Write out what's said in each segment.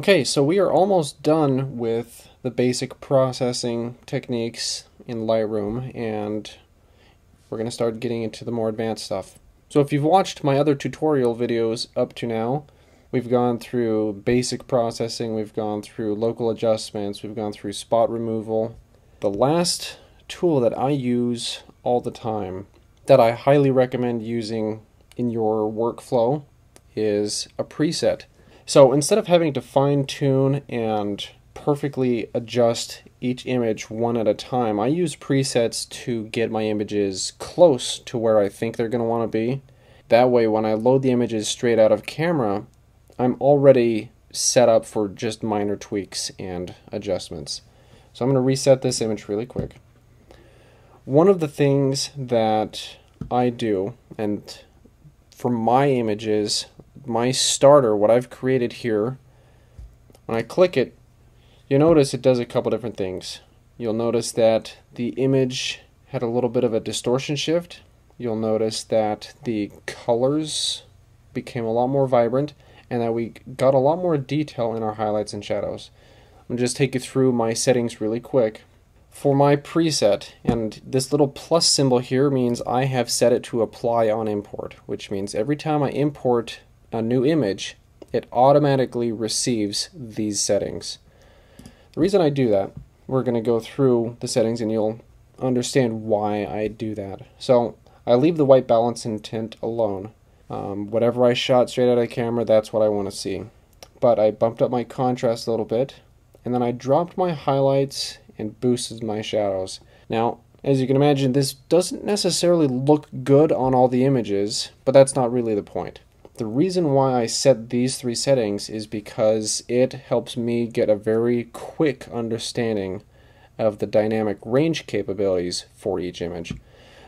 Okay, so we are almost done with the basic processing techniques in Lightroom and we're going to start getting into the more advanced stuff. So if you've watched my other tutorial videos up to now, we've gone through basic processing, we've gone through local adjustments, we've gone through spot removal. The last tool that I use all the time that I highly recommend using in your workflow is a preset. So instead of having to fine tune and perfectly adjust each image one at a time, I use presets to get my images close to where I think they're going to want to be. That way, when I load the images straight out of camera, I'm already set up for just minor tweaks and adjustments. So I'm going to reset this image really quick. One of the things that I do, and for my images, my starter, what I've created here, when I click it, you'll notice it does a couple different things. You'll notice that the image had a little bit of a distortion shift. You'll notice that the colors became a lot more vibrant and that we got a lot more detail in our highlights and shadows. I'm just take you through my settings really quick. For my preset, and this little plus symbol here means I have set it to apply on import, which means every time I import a new image, it automatically receives these settings. The reason I do that, we're going to go through the settings and you'll understand why I do that. So I leave the white balance and tint alone. Um, whatever I shot straight out of camera, that's what I want to see. But I bumped up my contrast a little bit, and then I dropped my highlights and boosted my shadows. Now, as you can imagine, this doesn't necessarily look good on all the images, but that's not really the point. The reason why I set these three settings is because it helps me get a very quick understanding of the dynamic range capabilities for each image.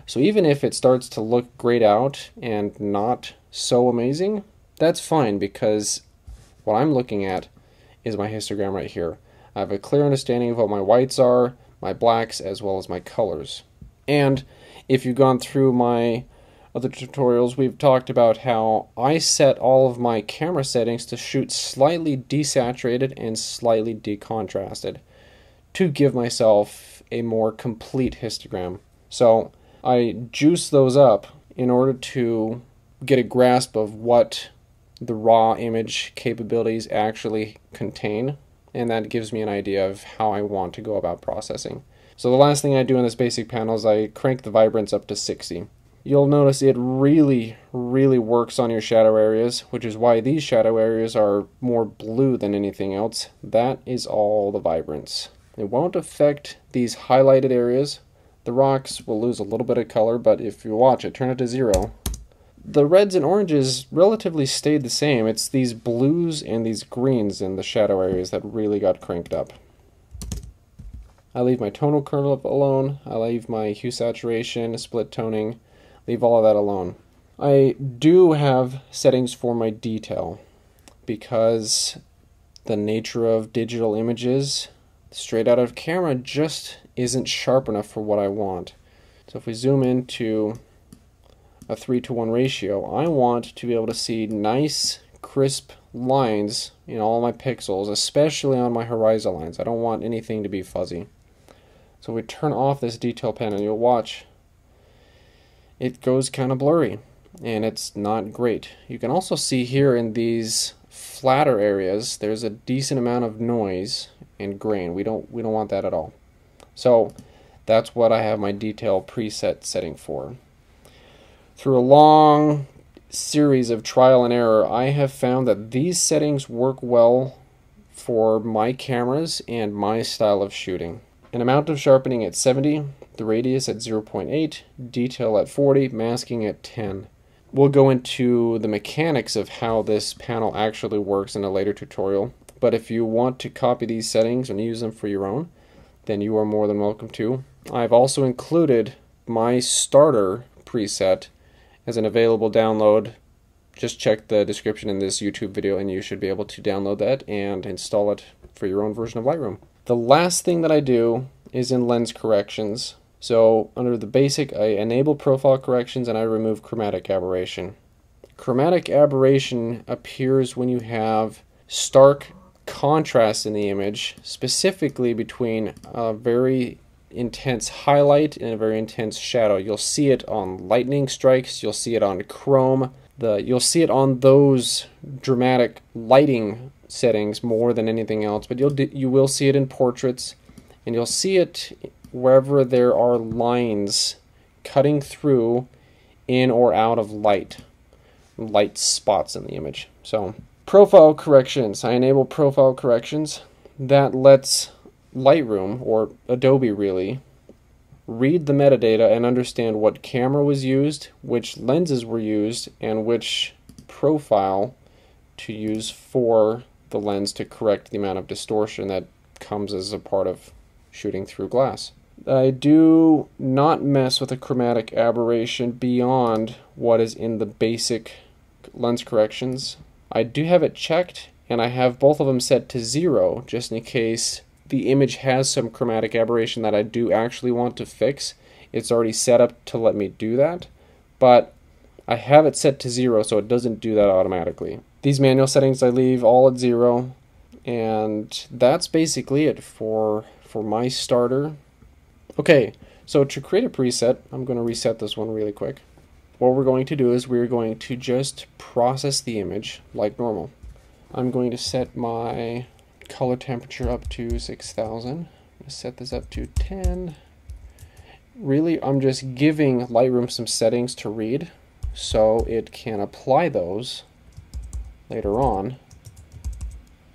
So even if it starts to look grayed out and not so amazing, that's fine because what I'm looking at is my histogram right here. I have a clear understanding of what my whites are, my blacks, as well as my colors. And if you've gone through my other tutorials, we've talked about how I set all of my camera settings to shoot slightly desaturated and slightly decontrasted to give myself a more complete histogram. So I juice those up in order to get a grasp of what the raw image capabilities actually contain, and that gives me an idea of how I want to go about processing. So the last thing I do in this basic panel is I crank the vibrance up to 60 you'll notice it really, really works on your shadow areas, which is why these shadow areas are more blue than anything else. That is all the vibrance. It won't affect these highlighted areas. The rocks will lose a little bit of color, but if you watch it, turn it to zero. The reds and oranges relatively stayed the same. It's these blues and these greens in the shadow areas that really got cranked up. I leave my tonal curve alone. I leave my hue saturation, split toning, leave all of that alone. I do have settings for my detail because the nature of digital images straight out of camera just isn't sharp enough for what I want. So if we zoom into a 3 to 1 ratio, I want to be able to see nice crisp lines in all my pixels, especially on my horizon lines. I don't want anything to be fuzzy. So we turn off this detail panel, you'll watch it goes kind of blurry and it's not great. You can also see here in these flatter areas there's a decent amount of noise and grain. We don't we don't want that at all. So that's what I have my detail preset setting for. Through a long series of trial and error, I have found that these settings work well for my cameras and my style of shooting. An amount of sharpening at 70, the radius at 0.8, detail at 40, masking at 10. We'll go into the mechanics of how this panel actually works in a later tutorial, but if you want to copy these settings and use them for your own, then you are more than welcome to. I've also included my starter preset as an available download. Just check the description in this YouTube video and you should be able to download that and install it for your own version of Lightroom. The last thing that I do is in lens corrections. So under the basic, I enable profile corrections and I remove chromatic aberration. Chromatic aberration appears when you have stark contrast in the image, specifically between a very intense highlight and a very intense shadow. You'll see it on lightning strikes, you'll see it on chrome, the you'll see it on those dramatic lighting settings more than anything else, but you'll you will see it in portraits and you'll see it wherever there are lines cutting through in or out of light light spots in the image. So, profile corrections. I enable profile corrections that lets Lightroom or Adobe really read the metadata and understand what camera was used, which lenses were used, and which profile to use for the lens to correct the amount of distortion that comes as a part of shooting through glass. I do not mess with a chromatic aberration beyond what is in the basic lens corrections. I do have it checked and I have both of them set to zero just in case the image has some chromatic aberration that I do actually want to fix. It's already set up to let me do that, but I have it set to zero so it doesn't do that automatically. These manual settings I leave all at zero and that's basically it for for my starter Okay, so to create a preset, I'm going to reset this one really quick. What we're going to do is we're going to just process the image like normal. I'm going to set my color temperature up to 6000. Set this up to 10. Really, I'm just giving Lightroom some settings to read so it can apply those later on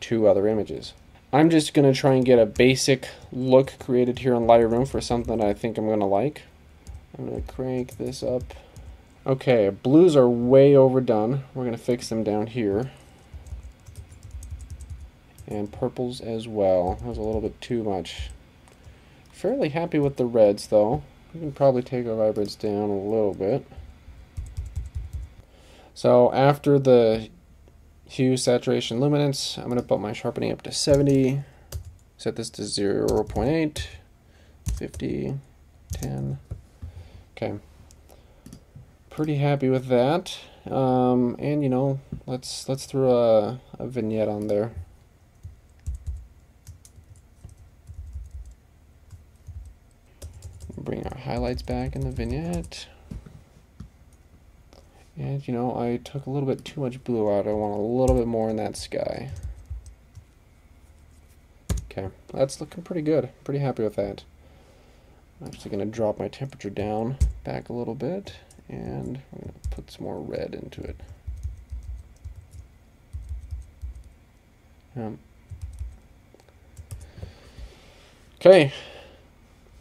to other images. I'm just going to try and get a basic look created here on Lightroom for something I think I'm going to like. I'm going to crank this up. Okay, blues are way overdone. We're going to fix them down here. And purples as well. That was a little bit too much. Fairly happy with the reds though. We can probably take our vibrance down a little bit. So after the hue, saturation, luminance. I'm going to put my sharpening up to 70. Set this to 0 0.8, 50, 10. Okay. Pretty happy with that. Um, and you know, let's let's throw a, a vignette on there. Bring our highlights back in the vignette. And, you know, I took a little bit too much blue out. I want a little bit more in that sky. Okay, that's looking pretty good. Pretty happy with that. I'm actually going to drop my temperature down back a little bit. And I'm going to put some more red into it. Um, okay,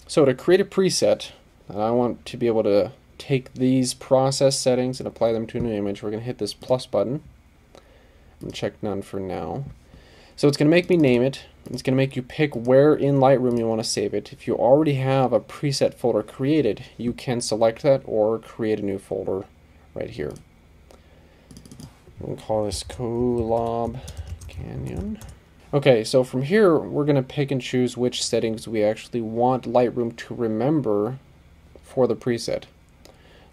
so to create a preset, I want to be able to take these process settings and apply them to a new image, we're going to hit this plus button. I'm check none for now. So it's going to make me name it. It's going to make you pick where in Lightroom you want to save it. If you already have a preset folder created, you can select that or create a new folder right here. We'll call this Kolob Canyon. Okay, so from here, we're going to pick and choose which settings we actually want Lightroom to remember for the preset.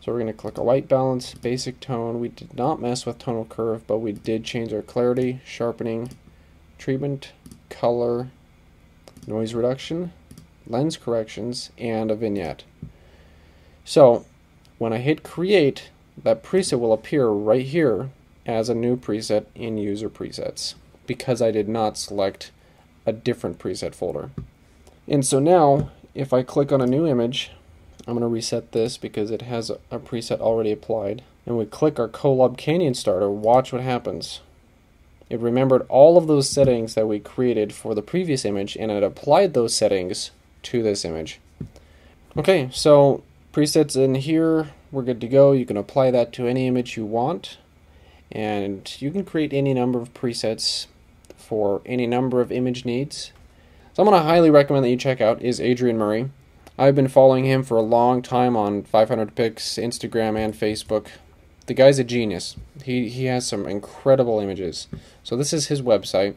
So we're going to click a white balance, basic tone. We did not mess with tonal curve, but we did change our clarity, sharpening, treatment, color, noise reduction, lens corrections, and a vignette. So when I hit create, that preset will appear right here as a new preset in user presets because I did not select a different preset folder. And so now if I click on a new image, I'm going to reset this because it has a preset already applied. And we click our Kolob Canyon starter, watch what happens. It remembered all of those settings that we created for the previous image and it applied those settings to this image. Okay, so presets in here, we're good to go. You can apply that to any image you want. And you can create any number of presets for any number of image needs. Someone I'm going to highly recommend that you check out is Adrian Murray. I've been following him for a long time on 500px, Instagram, and Facebook. The guy's a genius. He he has some incredible images. So this is his website,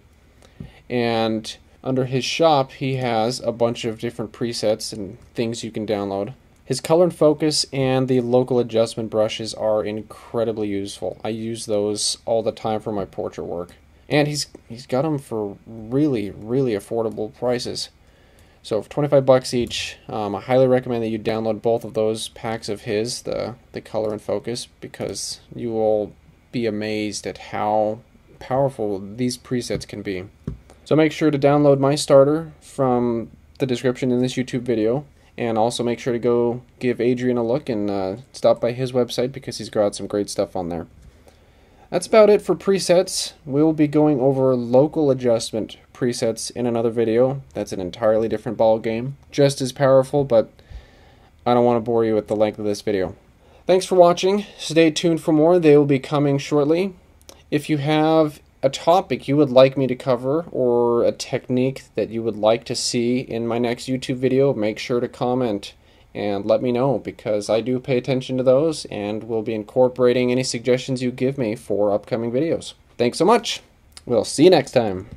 and under his shop he has a bunch of different presets and things you can download. His color and focus and the local adjustment brushes are incredibly useful. I use those all the time for my portrait work and he's he's got them for really really affordable prices. So for 25 bucks each, um, I highly recommend that you download both of those packs of his, the the color and focus, because you will be amazed at how powerful these presets can be. So make sure to download my starter from the description in this YouTube video, and also make sure to go give Adrian a look and uh, stop by his website because he's got some great stuff on there. That's about it for presets. We'll be going over local adjustment presets in another video. That's an entirely different ball game. Just as powerful, but I don't want to bore you with the length of this video. Thanks for watching. Stay tuned for more. They will be coming shortly. If you have a topic you would like me to cover or a technique that you would like to see in my next YouTube video, make sure to comment and let me know because I do pay attention to those and will be incorporating any suggestions you give me for upcoming videos. Thanks so much. We'll see you next time.